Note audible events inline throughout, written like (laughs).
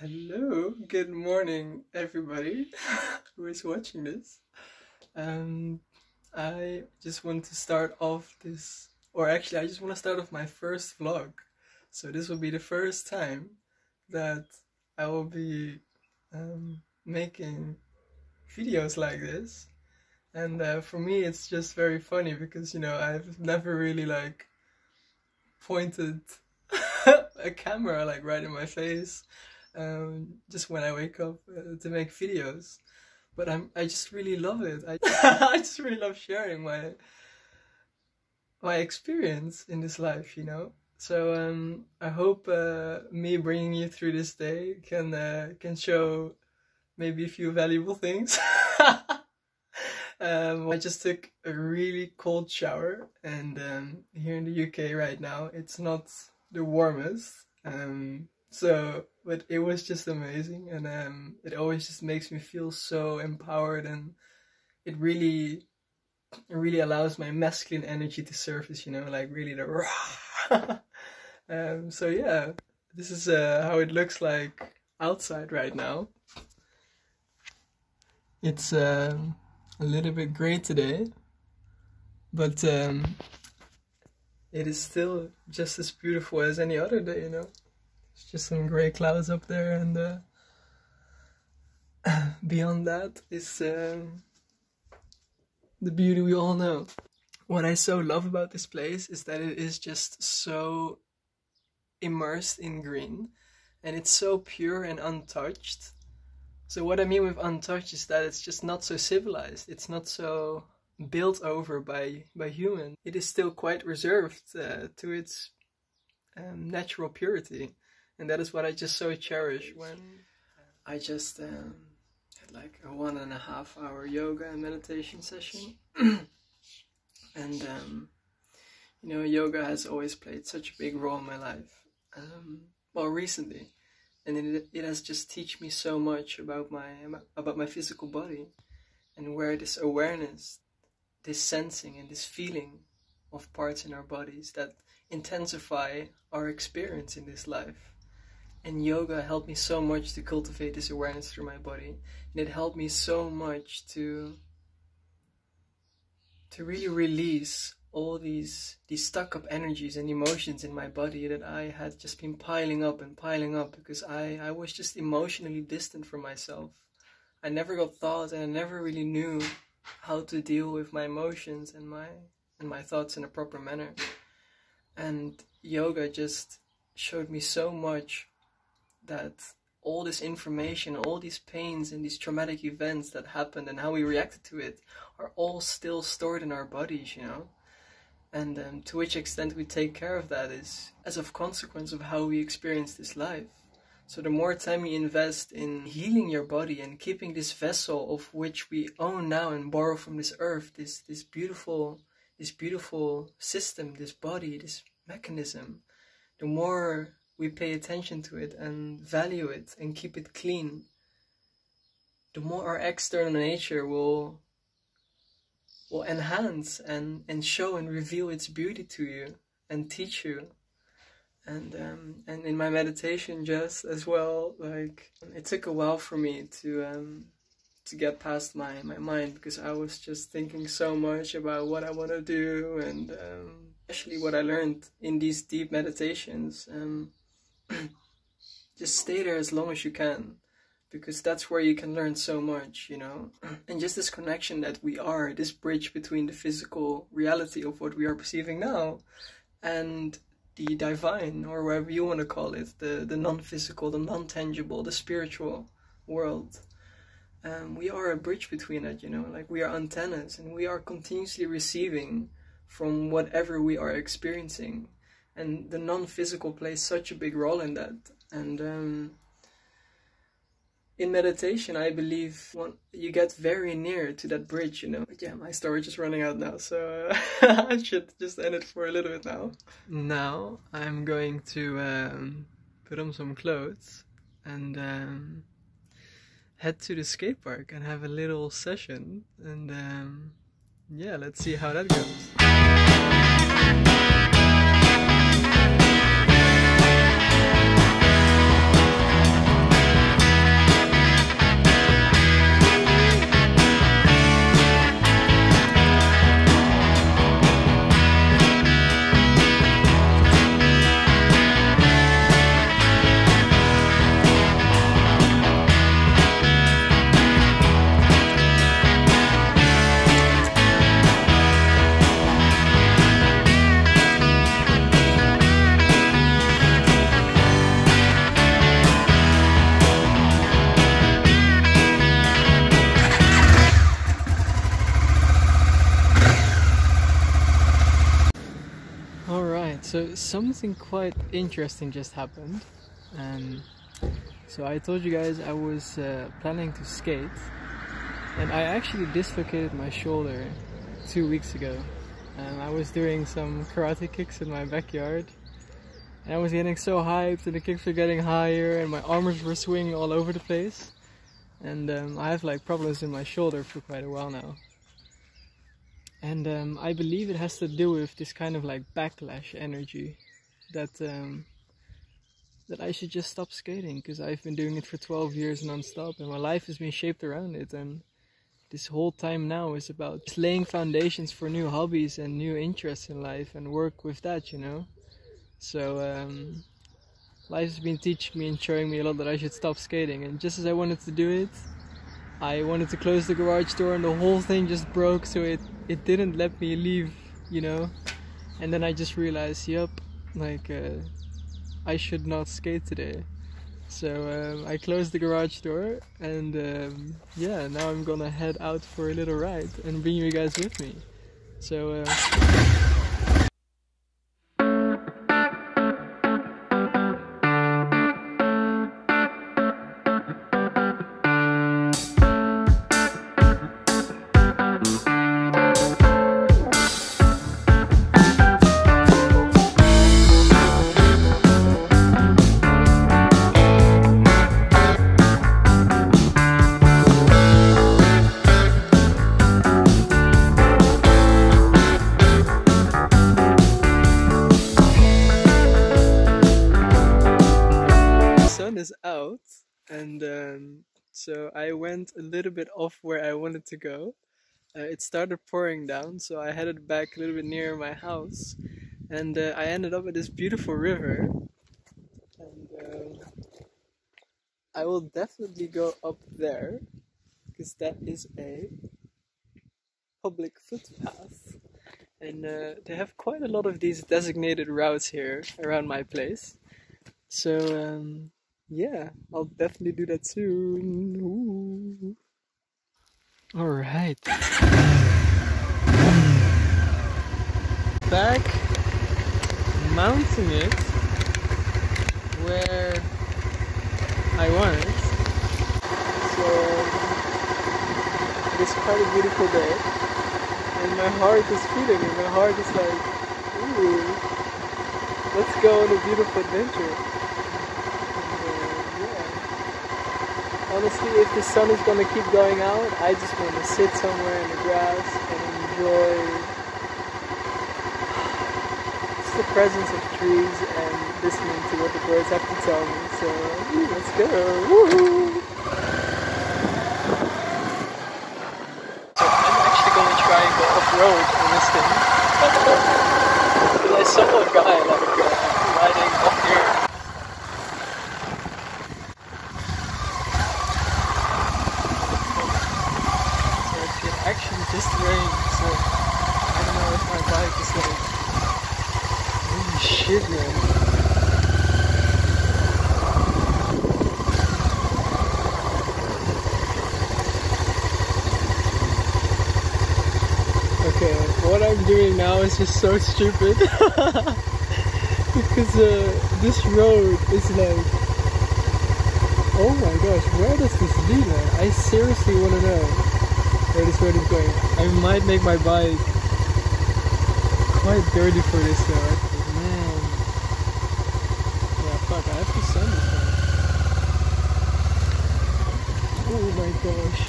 Hello, good morning, everybody (laughs) who is watching this. Um, I just want to start off this, or actually, I just want to start off my first vlog. So, this will be the first time that I will be um, making videos like this. And uh, for me, it's just very funny because, you know, I've never really like pointed (laughs) a camera like right in my face um, just when I wake up uh, to make videos. But I'm I just really love it. I (laughs) I just really love sharing my my experience in this life, you know. So um, I hope uh, me bringing you through this day can uh, can show maybe a few valuable things. (laughs) um, I just took a really cold shower, and um, here in the UK right now, it's not the warmest. Um, so, but it was just amazing, and um, it always just makes me feel so empowered, and it really, it really allows my masculine energy to surface. You know, like really the raw. (laughs) um, so yeah, this is uh, how it looks like outside right now. It's um, a little bit gray today, but um, it is still just as beautiful as any other day, you know. It's just some gray clouds up there, and uh, (clears throat) beyond that is um, the beauty we all know. What I so love about this place is that it is just so immersed in green, and it's so pure and untouched. So what I mean with untouched is that it's just not so civilized. It's not so built over by by human. It is still quite reserved uh, to its um, natural purity and that is what I just so cherish when I just um, had like a one and a half hour yoga and meditation session. (clears throat) and um, you know, yoga has always played such a big role in my life. Um, well, recently, and it, it has just teach me so much about my about my physical body and where this awareness, this sensing, and this feeling of parts in our bodies that intensify our experience in this life and yoga helped me so much to cultivate this awareness through my body and it helped me so much to to really release all these these stuck up energies and emotions in my body that I had just been piling up and piling up because I I was just emotionally distant from myself. I never got thoughts and I never really knew how to deal with my emotions and my and my thoughts in a proper manner. And yoga just showed me so much that all this information, all these pains and these traumatic events that happened and how we reacted to it are all still stored in our bodies, you know? And um, to which extent we take care of that is as of consequence of how we experience this life. So the more time you invest in healing your body and keeping this vessel of which we own now and borrow from this earth, this this beautiful this beautiful system, this body, this mechanism, the more we pay attention to it and value it and keep it clean, the more our external nature will will enhance and, and show and reveal its beauty to you and teach you. And um, and in my meditation just as well, like it took a while for me to um, to get past my, my mind because I was just thinking so much about what I want to do and um, especially what I learned in these deep meditations. Um, (clears throat) just stay there as long as you can because that's where you can learn so much, you know. (clears throat) And just this connection that we are, this bridge between the physical reality of what we are perceiving now and the divine, or whatever you want to call it, the, the non physical, the non tangible, the spiritual world. Um, we are a bridge between it, you know, like we are antennas and we are continuously receiving from whatever we are experiencing and the non-physical plays such a big role in that. And um, in meditation i believe one, you get very near to that bridge you know? But yeah my storage is running out now so uh, (laughs) i should just end it for a little bit now. Now i'm going to um, put on some clothes and um, head to the skate park and have a little session and um, yeah let's see how that goes something quite interesting just happened. Um, so I told you guys I was uh, planning to skate, and I actually dislocated my shoulder two weeks ago. And I was doing some karate kicks in my backyard, and I was getting so hyped, and the kicks were getting higher, and my arms were swinging all over the place. And um, I have like problems in my shoulder for quite a while now. And um, I believe it has to do with this kind of like backlash energy that um, that I should just stop skating because I've been doing it for 12 years non-stop and my life has been shaped around it. And this whole time now is about laying foundations for new hobbies and new interests in life and work with that you know? So um, life has been teaching me and showing me a lot that I should stop skating. And just as I wanted to do it I wanted to close the garage door and the whole thing just broke so it it didn't let me leave you know? And then I just realized yep like uh, I should not skate today. So um, I closed the garage door and um, yeah, now I'm gonna head out for a little ride and bring you guys with me. So. Uh so I went a little bit off where I wanted to go. Uh, it started pouring down, so I headed back a little bit near my house, and uh, I ended up at this beautiful river. And uh, I will definitely go up there because that is a public footpath, and uh, they have quite a lot of these designated routes here around my place. So um, yeah, I'll definitely do that soon. Ooh. All right. Back mounting it where I want. So it's quite a beautiful day, and my heart is feeling it. My heart is like, ooh, let's go on a beautiful adventure. Honestly, if the sun is gonna keep going out, I just want to sit somewhere in the grass and enjoy just the presence of trees and listening to what the birds have to tell me. So, let's go! Woohoo! So I'm actually gonna try and go off-road on this thing. Because I saw a guy like uh, riding up here just rain, so I don't know if my bike is like, holy shit, man. Okay, what I'm now is so stupid. (laughs) because uh, this road is like, oh my gosh, where does this lead man? I seriously want to know where this road is going. I might make my bike quite dirty for this though. Man. This. Oh my gosh.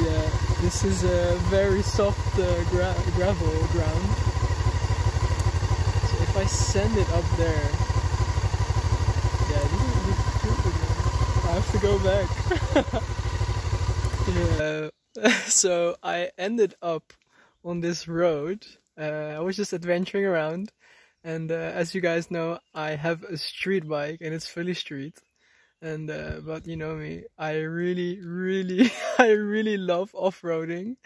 Yeah, this is a very soft uh, gra gravel ground. So if I send it up there, yeah, I have to go back. (laughs) yeah. (laughs) so I ended up on this road. Uh, I was just adventuring around, and uh, as you guys know, I have a street bike and it's fully street. And uh, but you know me, I really, really, (laughs) I really love off-roading.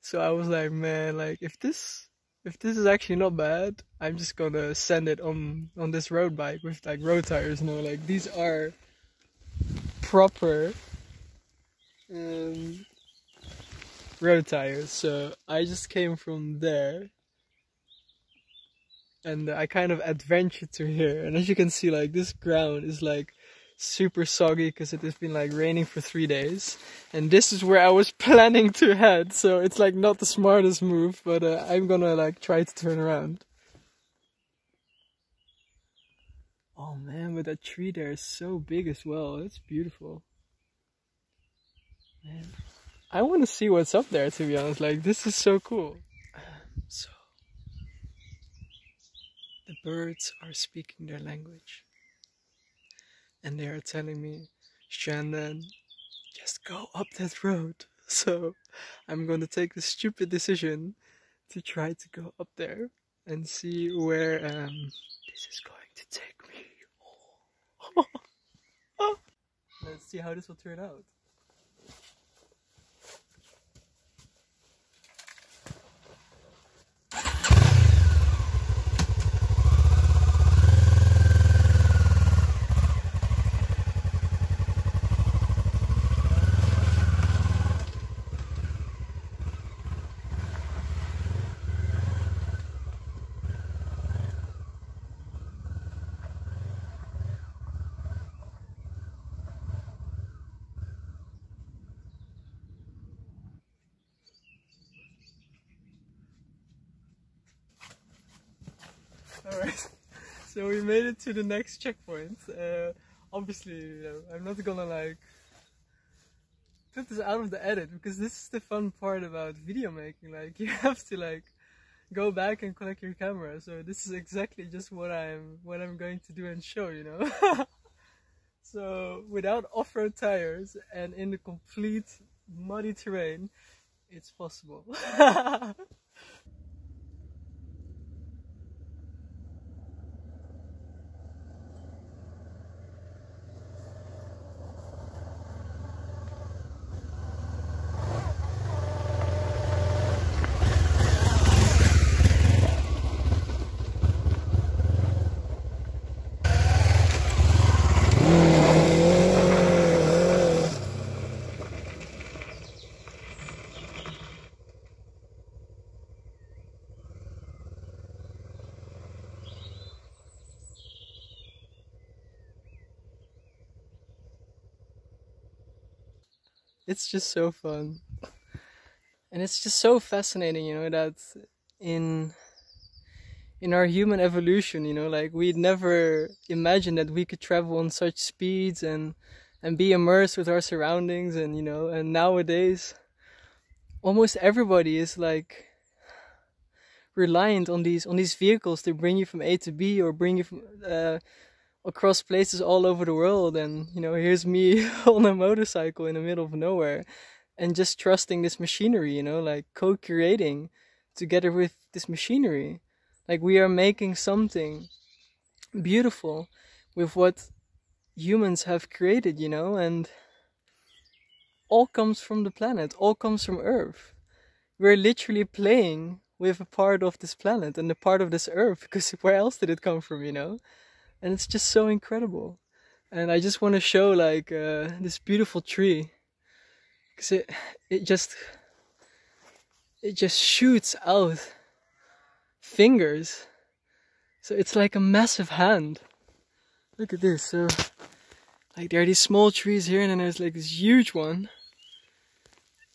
So I was like, man, like if this, if this is actually not bad, I'm just gonna send it on on this road bike with like road tires. You know, like these are proper um, road tires. So I just came from there and I kind of adventured to here. And as you can see, like this ground is like super soggy because it has been like raining for three days. And this is where I was (laughs) planning to head. So it's like not the smartest move, but uh, I'm gonna like try to turn around. Oh man, but that tree there is so big as well. It's beautiful. Man, I want to see what's up there to be honest. Like this is so cool. (sighs) So the birds are speaking their language. And they are telling me, Chandon, just go up that road. (laughs) So I'm going to take the stupid decision to try to go up there and see where um, this is going to take me. (laughs) Let's see how this will turn out. Alright, so we made it to the next checkpoint. Uh, obviously, I'm not gonna like put this out of the edit because this is the fun part about video making. Like, (laughs) you have to like go back and collect your camera. So this is exactly just what I'm what I'm going to do and show. You know. (laughs) so without off-road tires and in the complete muddy terrain, it's possible. (laughs) it's just so fun. And it's just so fascinating, you know, that in in our human evolution, you know, like we'd never imagined that we could travel on such speeds and and be immersed with our surroundings and you know, and nowadays almost everybody is like reliant on these on these vehicles to bring you from A to B or bring you from uh, across places all over the world and you know here's me (laughs) on a motorcycle in the middle of nowhere and just trusting this machinery you know like co-creating together with this machinery. Like we are making something beautiful with what humans have created you know and all comes from the planet all comes from earth. We're literally playing with a part of this planet and a part of this earth because (laughs) where else did it come from you know and it's just so incredible. And i just want to show like uh, this beautiful tree. Because it it just it just shoots out fingers. So it's like a massive hand. Look at this so like there are these small trees here and then there's like this huge one.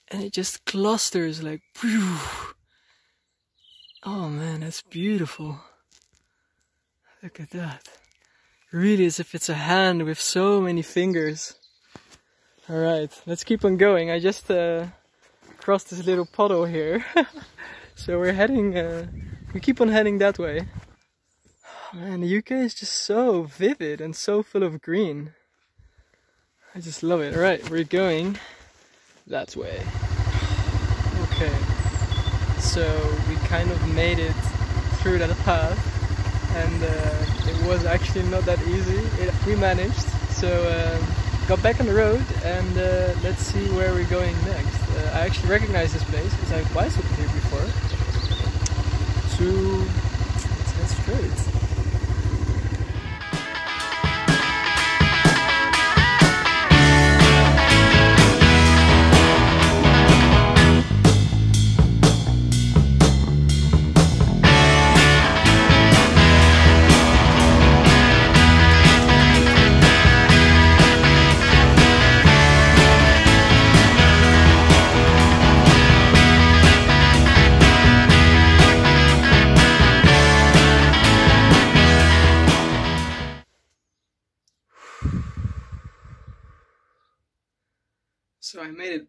And it just clusters like oh man that's beautiful. Look at that really as if it's a hand with so many fingers. Alright, let's keep on going. I just uh, crossed this little puddle here. (laughs) so we're heading, uh, we keep on heading that way. Oh, Man, the UK is just so vivid and so full of green. I just love it. Alright, we're going that way. Okay, so we kind of made it through that path and uh, it was actually not that easy. It, we managed, so um, got back on the road and uh, let's see where we're going next. Uh, I actually recognize this place because I've bicycled here before. So let's head straight.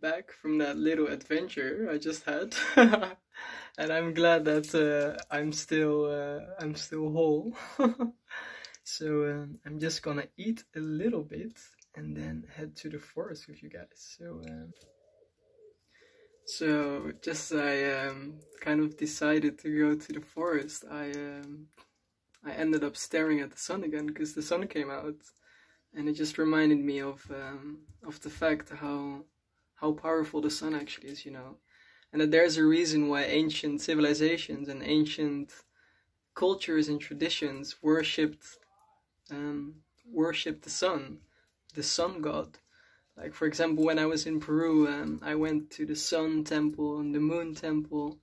Back from that little adventure I just had, (laughs) and I'm glad that uh, I'm still uh, I'm still whole. (laughs) so um, I'm just gonna eat a little bit and then head to the forest with you guys. So. Um, so just I um, kind of decided to go to the forest, I um, I ended up staring at the sun again because the sun came out, and it just reminded me of um, of the fact how how powerful the sun actually is, you know, and that there's a reason why ancient civilizations and ancient cultures and traditions worshipped um, worshipped the sun, the sun god. Like for example, when I was in Peru, um, I went to the sun temple and the moon temple,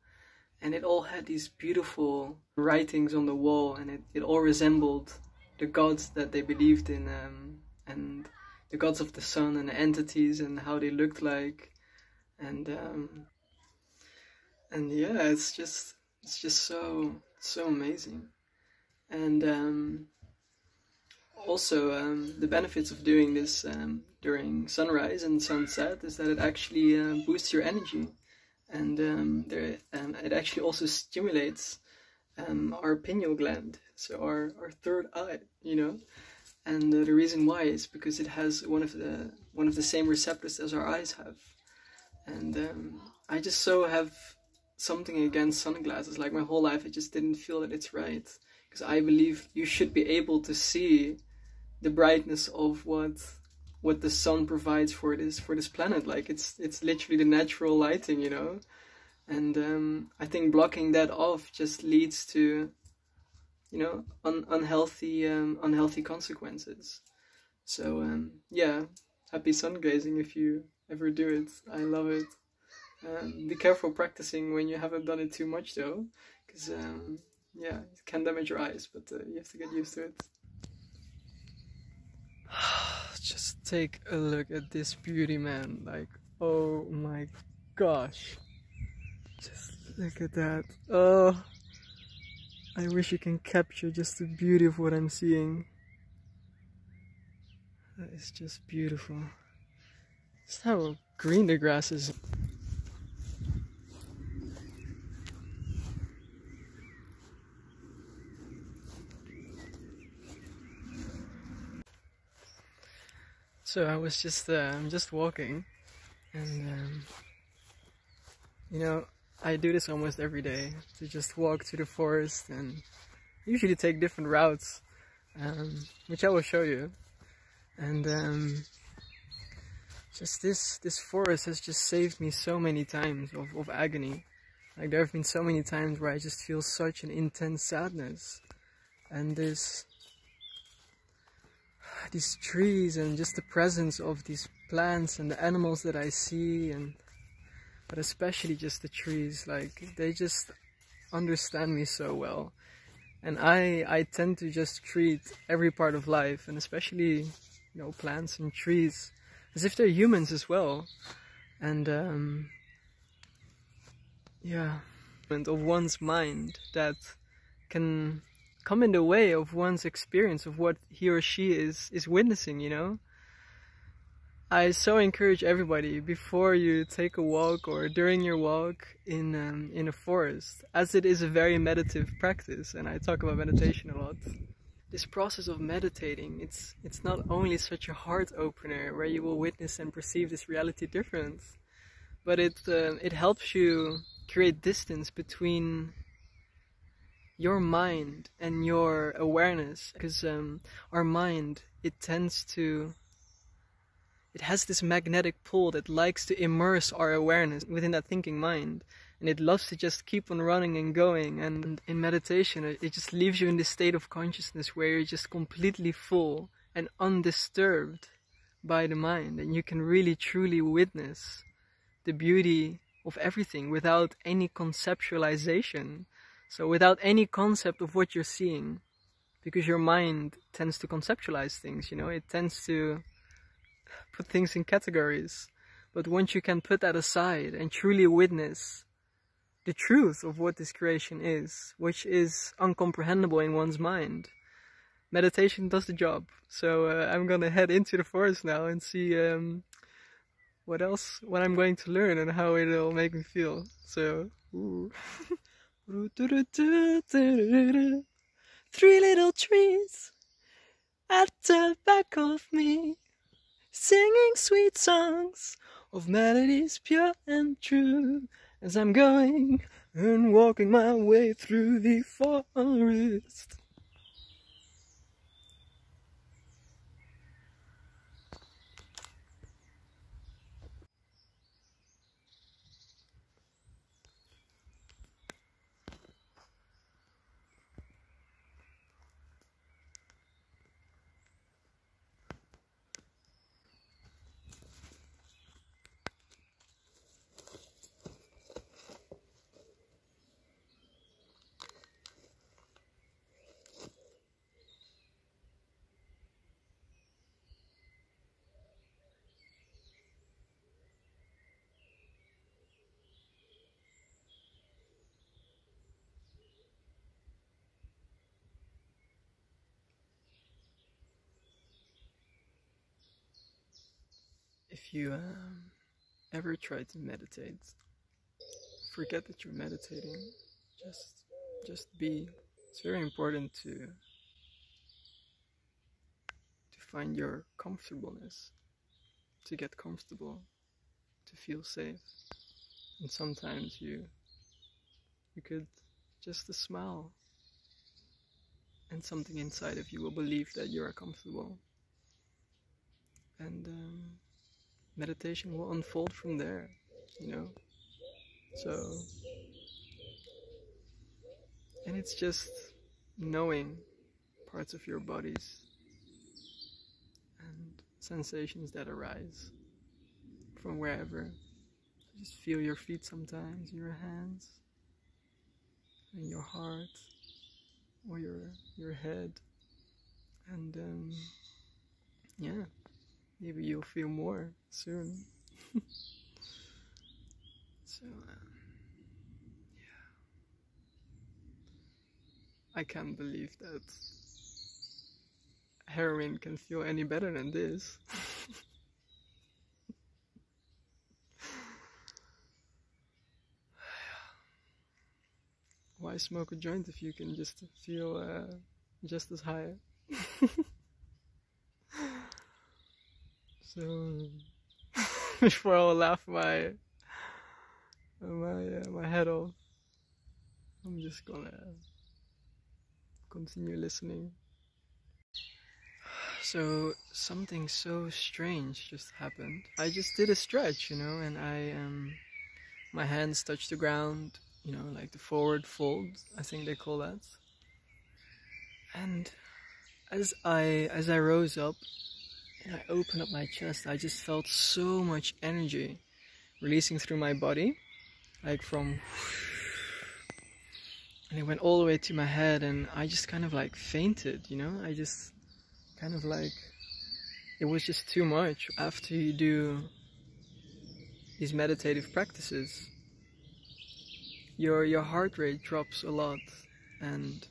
and it all had these beautiful writings on the wall, and it, it all resembled the gods that they believed in, um, and the gods of the sun and the entities and how they looked like, and um, and yeah, it's just it's just so so amazing, and um, also um, the benefits of doing this um, during sunrise and sunset is that it actually uh, boosts your energy. And um, there, it actually also stimulates um, our pineal gland so our, our third eye you know and uh, the reason why is because it has one of the one of the same receptors as our eyes have. And um, I just so have something against sunglasses. Like my whole life I just didn't feel that it's right. Because I believe you should be able to see the brightness of what what the sun provides for this for this planet. Like it's it's literally the natural lighting you know? And um, i think blocking that off just leads to you know un- unhealthy um, unhealthy consequences so um, yeah happy sun gazing if you ever do it i love it um, be careful practicing when you haven't done it too much though because um, yeah it can damage your eyes but uh, you have to get used to it (sighs) just take a look at this beauty, man. Like, oh my gosh. Just look at that. Oh, I wish you can capture just the beauty of what I'm seeing. That is just beautiful. Just how green the grass is. So I was just uh, I'm just walking, and um, you know I do this almost every day to just walk to the forest and usually take different routes, um, which I will show you. And um, just this this forest has just saved me so many times of, of agony. Like there have been so many times where I just feel such an intense sadness, and this these trees and just the presence of these plants and the animals that I see and but especially just the trees like they just understand me so well. And I I tend to just treat every part of life and especially you know plants and trees as if they're humans as well. And um, yeah. Of one's mind that can come in the way of one's experience of what he or she is is witnessing you know i so encourage everybody before you take a walk or during your walk in um, in a forest as it is a very meditative practice and i talk about meditation a lot this process of meditating it's it's not only such a heart opener where you will witness and perceive this reality difference but it uh, it helps you create distance between your mind and your awareness because um, our mind it tends to it has this magnetic pull that likes to immerse our awareness within that thinking mind. And it loves to just keep on running and going. And in meditation it just leaves you in this state of consciousness where you're just completely full and undisturbed by the mind. And you can really truly witness the beauty of everything without any conceptualization. So without any concept of what you're seeing, because your mind tends to conceptualize things, you know, it tends to (laughs) put things in categories. But once you can put that aside and truly witness the truth of what this creation is, which is uncomprehendable in one's mind, meditation does the job. So uh, I'm gonna head into the forest now and see um, what else, what I'm going to learn and how it'll make me feel. So, Three little trees at the back of me, singing sweet songs of melodies pure and true as I'm going and walking my way through the forest. If you um, ever try to meditate, forget that you're meditating. Just, just be. It's very important to to find your comfortableness, to get comfortable, to feel safe. And sometimes you you could just a smile and something inside of you will believe that you are comfortable. And um, meditation will unfold from there, you know. So, and it's just knowing parts of your bodies and sensations that arise from wherever. Just feel your feet sometimes, your hands, and your heart, or your your head, and um, yeah. Maybe you'll feel more soon. (laughs) so, um, yeah. I can't believe that heroin can feel any better than this. (laughs) Why smoke a joint if you can just feel uh, just as high? (laughs) So (laughs) before I laugh my my uh, my head off, I'm just gonna continue listening. So something so strange just happened. I just did a stretch, you know, and I um my hands touched the ground, you know, like the forward fold, I think they call that. And as I as I rose up, I opened up my chest, I just felt so much energy releasing through my body, like from, (sighs) and it went all the way to my head, and I just kind of like fainted, you know? I just kind of like, it was just too much. After you do these meditative practices, your your heart rate drops a lot, and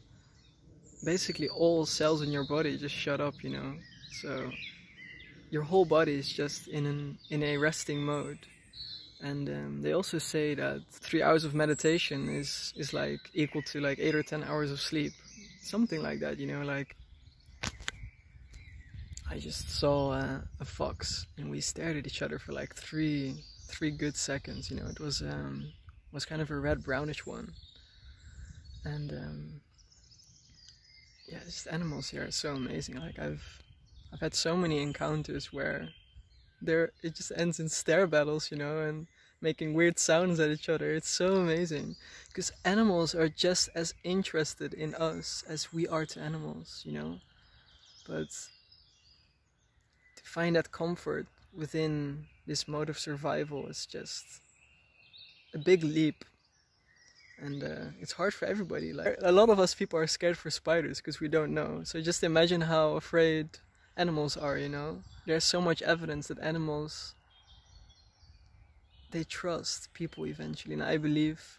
basically all cells in your body just shut up, you know? So your whole body is just in an in a resting mode. And um, they also say that three hours of meditation is is like equal to like eight or ten hours of sleep. Something like that you know like i just saw a fox and we stared at each other for like three three good seconds you know. It was um was kind of a red brownish one. And um yeah just animals here are so amazing. Like i've I've had so many encounters where there it just ends in stare battles, you know, and making weird sounds at each other. It's so amazing because animals are just as interested in us as we are to animals, you know. But to find that comfort within this mode of survival is just a big leap and uh, it's hard for everybody like a lot of us people are scared for spiders because we don't know so just imagine how afraid animals are, you know? There's so much evidence that animals they trust people eventually and I believe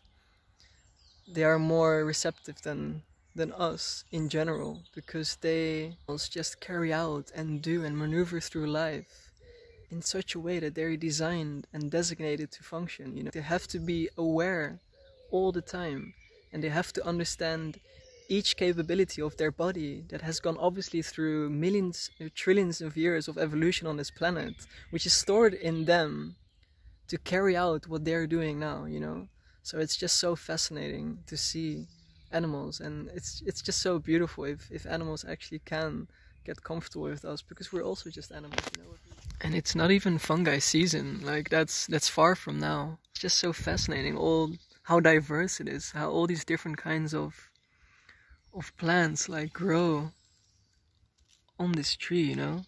they are more receptive than than us in general because they just carry out and do and maneuver through life in such a way that they're designed and designated to function. You know, they have to be aware all the time, and they have to understand each capability of their body that has gone obviously through millions, trillions of years of evolution on this planet, which is stored in them to carry out what they're doing now. You know, so it's just so fascinating to see animals, and it's it's just so beautiful if if animals actually can get comfortable with us because we're also just animals, you know. And it's not even fungi season. Like that's that's far from now. It's just so fascinating. All how diverse it is. How all these different kinds of of plants like grow on this tree, you know.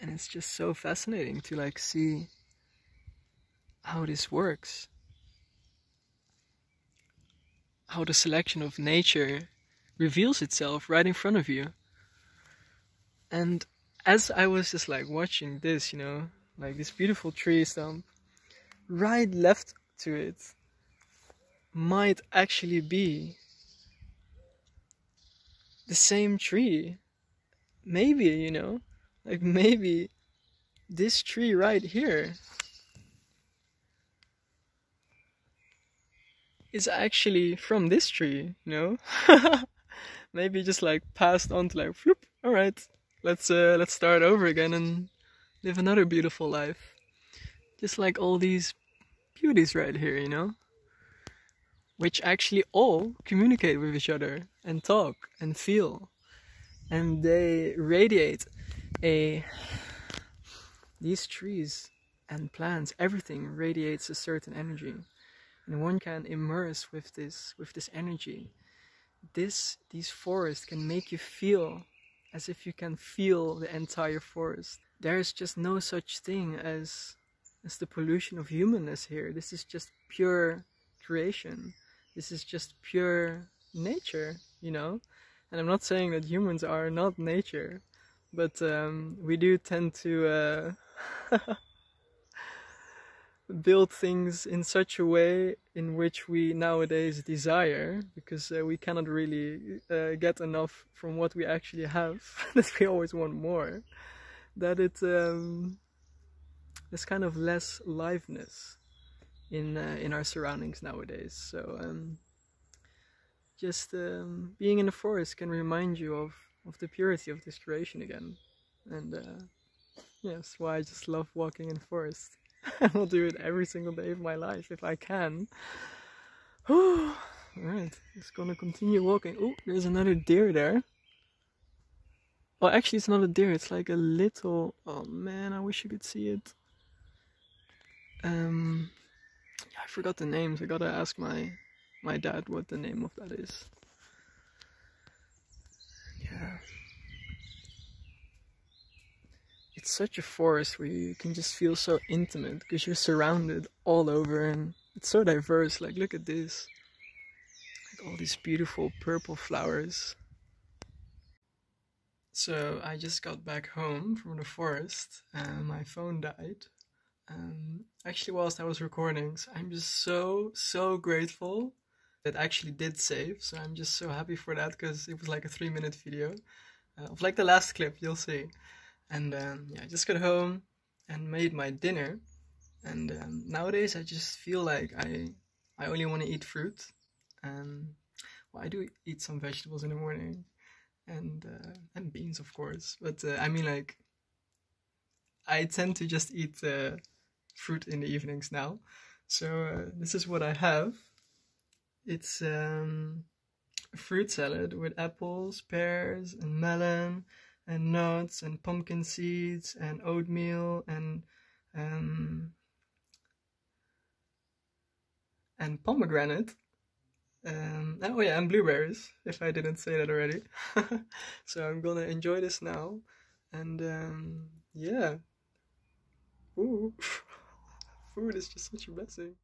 And it's just so fascinating to like see how this works. How the selection of nature reveals itself right in front of you. And as I was just like watching this, you know, like this beautiful tree stump, right left to it might actually be the same tree. Maybe, you know, like maybe this tree right here is actually from this tree, you know? (laughs) maybe just like passed on to like, alright, let's uh, let's start over again and live another beautiful life. Just like all these beauties right here, you know? Which actually all communicate with each other and talk and feel. And they radiate a these trees and plants, everything radiates a certain energy. And one can immerse with this with this energy. This these forests can make you feel as if you can feel the entire forest. There is just no such thing as as the pollution of humanness here. This is just pure creation. This is just pure nature, you know. And I'm not saying that humans are not nature, but um, we do tend to uh, (laughs) build things in such a way in which we nowadays desire because uh, we cannot really uh, get enough from what we actually have (laughs) that we always want more that it um, kind of less liveness in uh, in our surroundings nowadays so um, just um, being in the forest can remind you of of the purity of this creation again and uh, yes why I just love walking in forest (laughs) I will do it every single day of my life if I can. (sighs) Alright, just gonna continue walking. Oh, there's another deer there. Oh, actually, it's not a deer, it's like a little. Oh man, I wish you could see it. Um, I forgot the names. I gotta ask my my dad what the name of that is. Yeah it's such a forest where you can just feel so intimate because you're surrounded all over and it's so diverse. Like, look at this. Like all these beautiful purple flowers. So I just got back home from the forest and my phone died. Um, actually, whilst I was recording, so I'm just so, so grateful that actually did save. So I'm just so happy for that because it was like a three minute video uh, of like the last clip, you'll see and um, yeah, I just got home and made my dinner. And um, nowadays, I just feel like I I only want to eat fruit. Um, well, I do eat some vegetables in the morning, and uh, and beans, of course. But uh, I mean, like, I tend to just eat uh, fruit in the evenings now. So uh, this is what I have. It's um, a fruit salad with apples, pears, and melon and nuts and pumpkin seeds and oatmeal and um, and pomegranate. Um, oh yeah, and blueberries, if I didn't say that already. (laughs) so I'm gonna enjoy this now. And um, yeah. Ooh. (laughs) Food is just such a blessing.